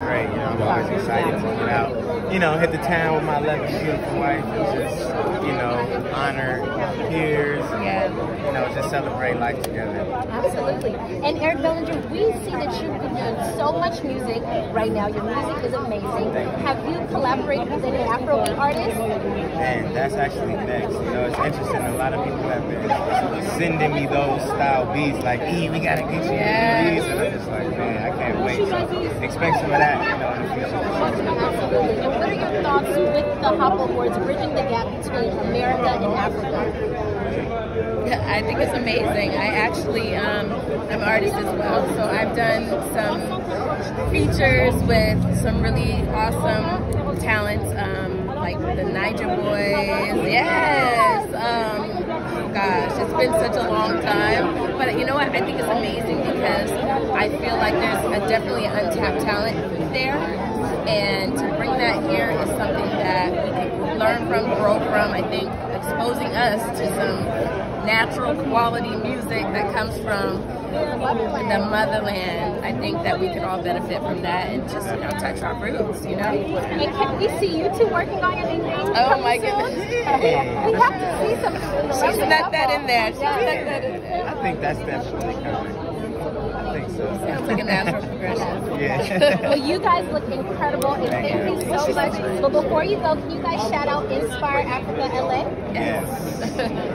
Great, you know, I'm always excited to get out. You know, hit the town with my lovely, beautiful wife and just, you know, honor peers. Yeah. You know, just celebrate life together. Absolutely. And Eric Bellinger, we see that you've been doing so much music right now. Your music is amazing. Have you collaborated with any Afrobeat artists? And that's actually next. You know, it's interesting. A lot of people have been sending me those style beats, like, E, we gotta get you Yeah. these. And I'm just like, man, I can't wait. So expect some of that, you know, in the future. Absolutely. And what are your thoughts with the Hop Awards bridging the gap between America and Africa? I think it's amazing. I actually, um, I'm an artist as well, so I've done some features with some really awesome talents, um, like the Niger Boys. Yes. Gosh, it's been such a long time, but you know what? I think it's amazing because I feel like there's a, definitely untapped talent there, and to bring that here is something that we can learn from, grow from. I think exposing us to some natural quality music that comes from the motherland. I think that we can all benefit from that and just you know touch our roots, you know. And can we see you two working on anything? Oh my soon? goodness. we have to see some. She snuck that in there. She snuck that in there. I think that's definitely coming. I think so. Sounds like a natural progression. Yeah. Well, you guys look incredible, and Thank thank you you. so much. But before you go, can you guys shout out Inspire Africa LA? yes.